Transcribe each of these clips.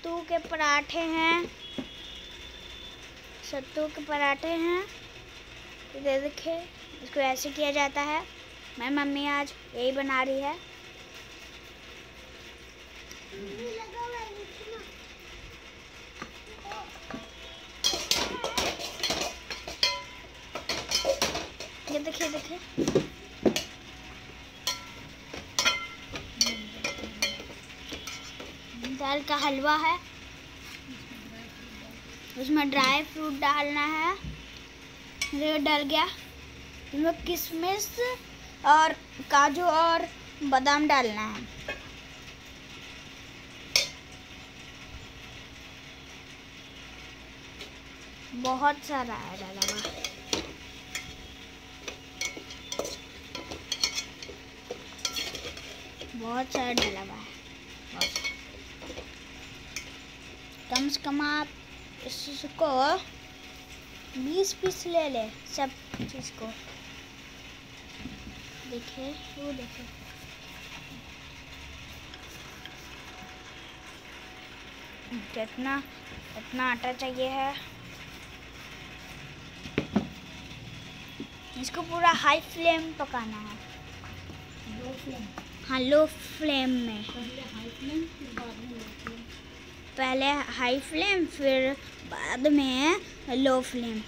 सत्तू के पराठे हैं। सत्तू के पराठे हैं। इधर देखिए इसको ऐसे किया जाता है। मैं मम्मी आज यही बना रही है। ये देखिए देखिए दाल का हलवा है। उसमें ड्राई फ्रूट डालना है। डल गया। उसमें किशमिश और काजू और बादाम डालना है। बहुत सारा है डाला बहुत सारा डाला हुआ है। कम से कम आप इसको बीस पीस ले ले सब चीज़ को। देखिए वो देखिए। कितना कितना आटा चाहिए है। इसको पूरा हाई फ्लेम पकाना है। दो फ्लेम हाँ लो फ्लेम में पहले हाई फ्लेम फिर बाद में लो फ्लेम पहले हाई फ्लेम फिर बाद में लो फ्लेम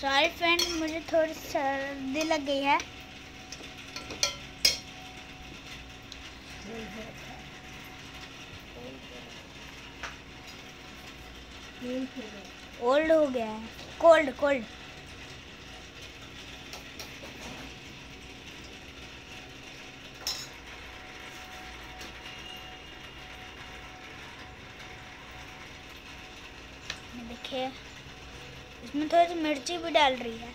सॉरी फ्रेंड मुझे थोड़ी सर्दी लग गई है। ओल्ड हो गया है। कोल्ड कोल्ड देखिए इसमें थोड़ी सी मिर्ची भी डाल रही है।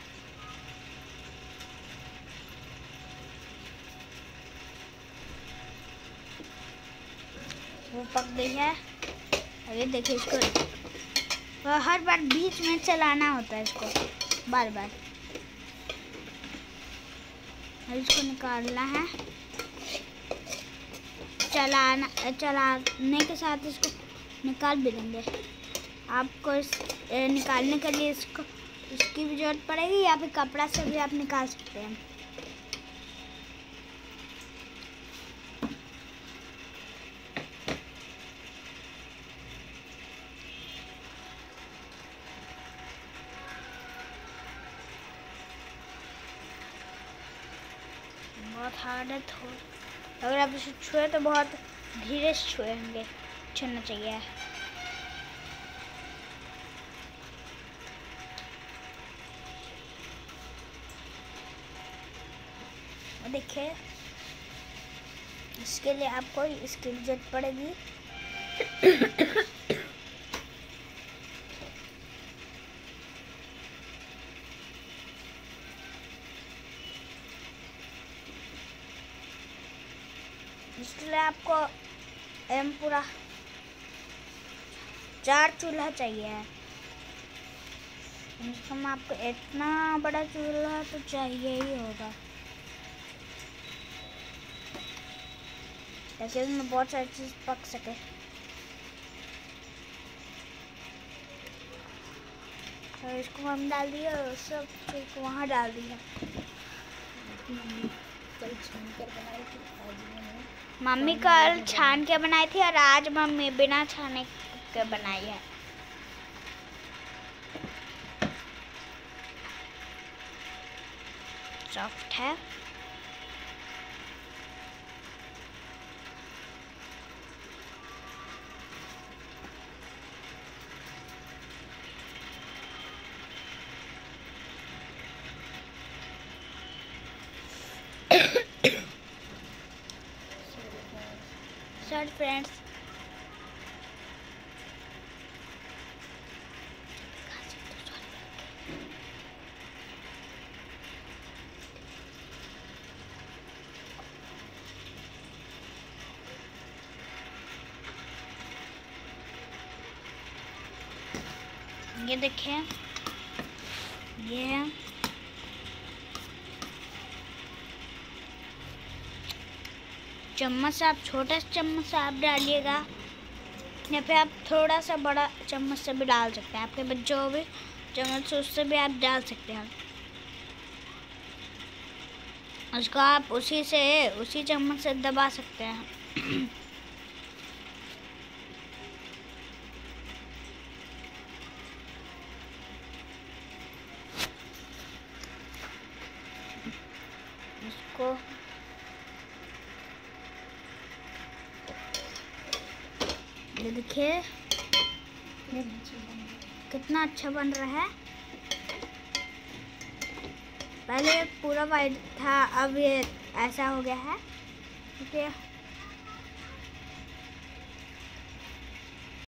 वो पक गई है। अरे देखिए इसको। हर बार बीच में चलाना होता है इसको। बार बार। इसको निकालना है। चलाना, चलाने के साथ इसको निकाल भी देंगे आपको इस निकालने के लिए इसको, इसकी भी ज़रूरत पड़ेगी या फिर कपड़ा से भी आप निकाल सकते हैं? बहुत हार्ड है थोड़ा। अगर आप इसे छुए तो बहुत धीरे से छुएँगे। छूना चाहिए। देखिए, इसके लिए आपको इसकी ज़रूरत पड़ेगी। इसके लिए आपको एम पूरा चार चूल्हा चाहिए। है कम आपको इतना बड़ा चूल्हा तो चाहिए ही होगा। ताकि उसमें बहुत सारी चीज़ पक सके। और इसको हम डाल दिए और सब चीज़ वहाँ डाल दिया। मम्मी कल छान के बनाई थी और आज मम्मी बिना छाने के बनाई है। सॉफ्ट है सर फ्रेंड्स ये देखिए ये है चम्मच आप, छोटे चम्मच से आप डालिएगा। या फिर आप थोड़ा सा बड़ा चम्मच से भी डाल सकते हैं। आपके बच्चों को भी चम्मच से उससे भी आप डाल सकते हैं। उसको आप उसी से, उसी चम्मच से दबा सकते हैं। इसको ये देखिए। कितना अच्छा बन रहा है। पहले पूरा वाइट था, अब ये ऐसा हो गया है। ठीक है।